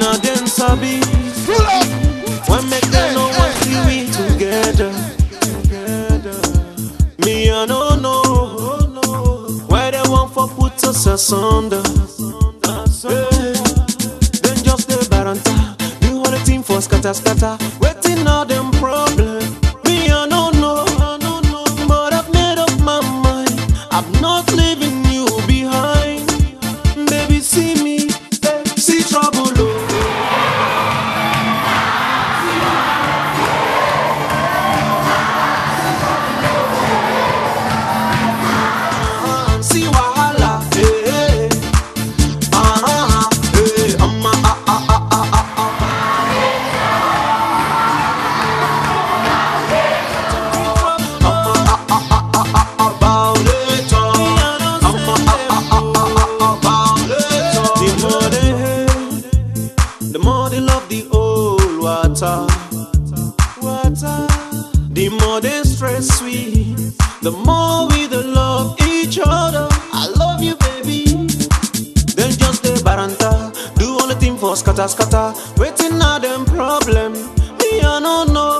Now them sabi Pull up. when make them know what we together. Me I no know why they want for put us asunder. Hey. Then just the baranta, the thing for scatter scatter. Waiting all them problem. Me I no know, but I've made up my mind. I'm not leaving water. Water. The more they stress we, the more we the love each other. I love you, baby. Then just the baranta, do all the thing for scatter scatter. Waiting on them problem. Me I no